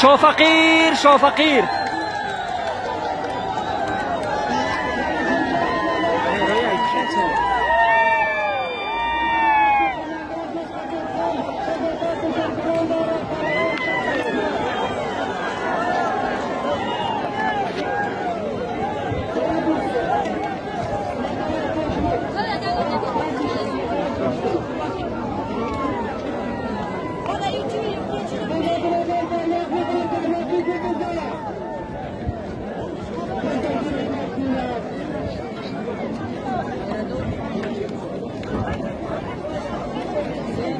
شو فقير شو فقير.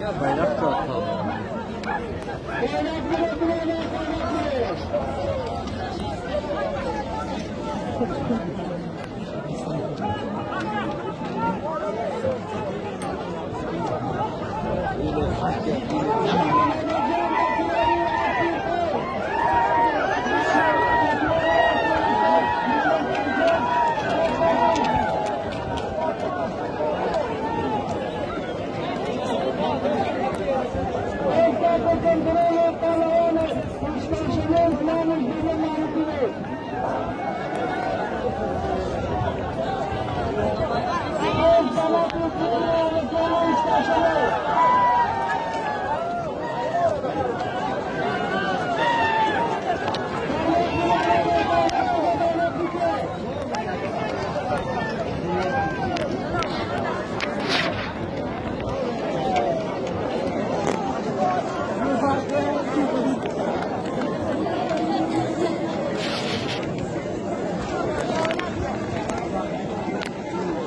Ya bayrak da atalım. Thank you.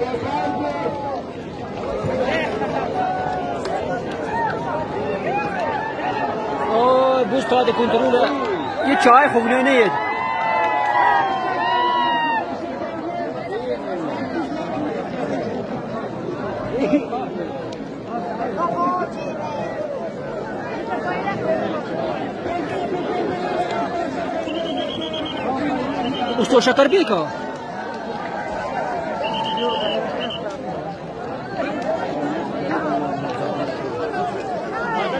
اوه بوز تاده کنترول یه چای خوب نیست Что, шатарбейка?